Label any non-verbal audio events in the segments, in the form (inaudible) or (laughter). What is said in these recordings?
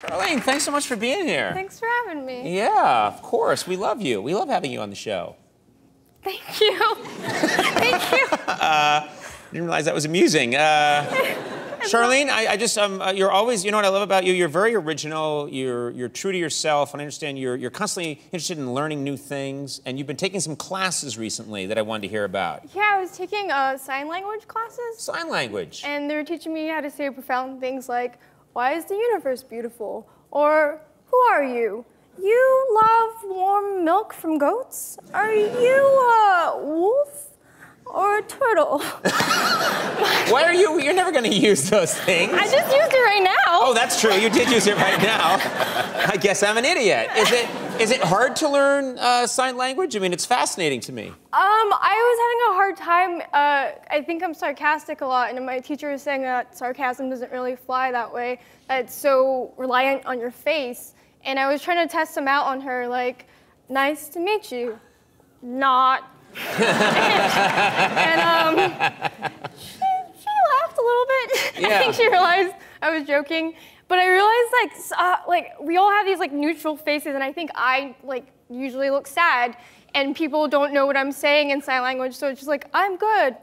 Charlyne, thanks so much for being here. Thanks for having me. Yeah, of course. We love you. We love having you on the show. Thank you. (laughs) Thank you. Uh, didn't realize that was amusing. Uh, (laughs) Charlyne, I, I just um, uh, you're always you know what I love about you. You're very original. You're you're true to yourself, and I understand you're you're constantly interested in learning new things. And you've been taking some classes recently that I wanted to hear about. Yeah, I was taking uh, sign language classes. Sign language. And they were teaching me how to say profound things like, "Why is the universe beautiful?" or "Who are you?" You love warm milk from goats? Are you a wolf? or a turtle. (laughs) Why are you? You're never going to use those things. I just used it right now. Oh, that's true. You did use it right now. (laughs) I guess I'm an idiot. Is it? Is it hard to learn uh, sign language? I mean, it's fascinating to me. Um, I was having a hard time. Uh, I think I'm sarcastic a lot, and my teacher was saying that sarcasm doesn't really fly that way. That it's so reliant on your face. And I was trying to test them out on her, like, nice to meet you. Not and um, she, she laughed a little bit. Yeah. (laughs) I think she realized I was joking. But I realized like uh, like we all have these like neutral faces, and I think I like usually look sad, and people don't know what I'm saying in sign language, so it's just like I'm good,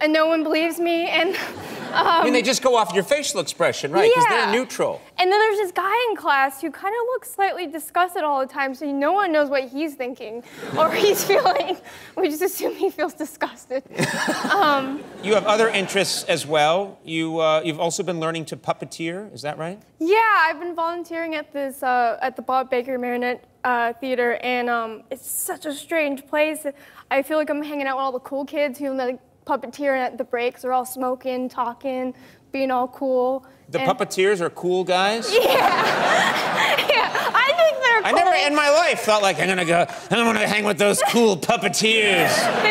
and no one believes me, and. (laughs) Um, I mean, they just go off your facial expression, right? Because yeah. they're neutral. And then there's this guy in class who kind of looks slightly disgusted all the time, so no one knows what he's thinking (laughs) or he's feeling. We just assume he feels disgusted. (laughs) um, you have other interests as well. You, uh, you've also been learning to puppeteer, is that right? Yeah, I've been volunteering at this uh, at the Bob Baker Marionette uh, Theater, and um, it's such a strange place. I feel like I'm hanging out with all the cool kids who like puppeteering at the breaks. They're all smoking, talking, being all cool. The and puppeteers are cool guys? (laughs) Yeah. yeah, I think they're cool. I never in my life thought like I'm gonna go, I'm gonna hang with those cool puppeteers. (laughs)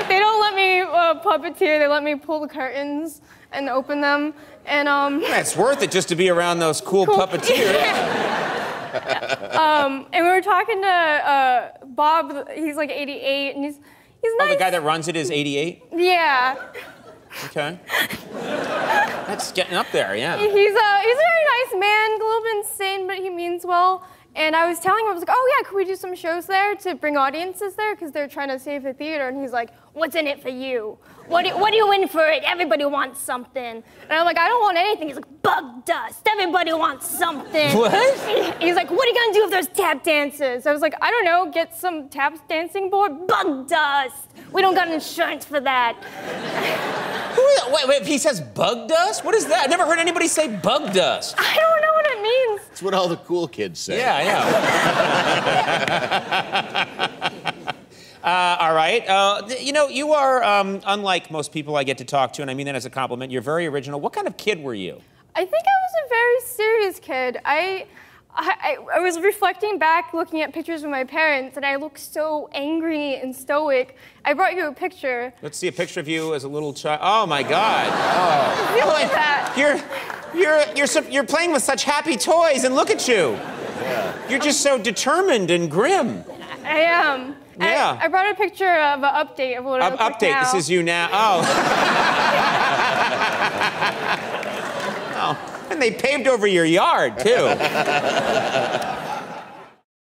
they, they don't let me uh, puppeteer, they let me pull the curtains and open them. And um It's worth it just to be around those cool, cool (laughs) puppeteers. Yeah. um, and we were talking to uh, Bob, he's like 88, and he's He's nice. Oh, the guy that runs it is 88? Yeah. Okay. That's getting up there, yeah. He's a, he's a very nice And I was telling him, I was like, oh yeah, could we do some shows there to bring audiences there? Because they're trying to save the theater. And he's like, what's in it for you? What do, what do you win for it? Everybody wants something. And I'm like, I don't want anything. He's like, bug dust. Everybody wants something. What? (laughs) He's like, what are you gonna do if there's tap dances? I was like, I don't know, get some tap dancing board? Bug dust. We don't got insurance for that. Wait, wait, he says bug dust? What is that? I never heard anybody say bug dust. I don't know what. It's what all the cool kids say. Yeah, yeah. (laughs) uh, all right. Uh, you know, you are um, unlike most people I get to talk to, and I mean that as a compliment. You're very original. What kind of kid were you? I think I was a very serious kid. I I, I, was reflecting back, looking at pictures of my parents, and I look so angry and stoic. I brought you a picture. Let's see a picture of you as a little child. Oh my God! (laughs) Oh, oh like that. You're, you're, you're, you're playing with such happy toys, and look at you. Yeah. You're just so determined and grim. I am. Yeah. I, I brought a picture of an update of what I look Update. Like this is you now. Oh. (laughs) oh. And they paved over your yard, too. (laughs)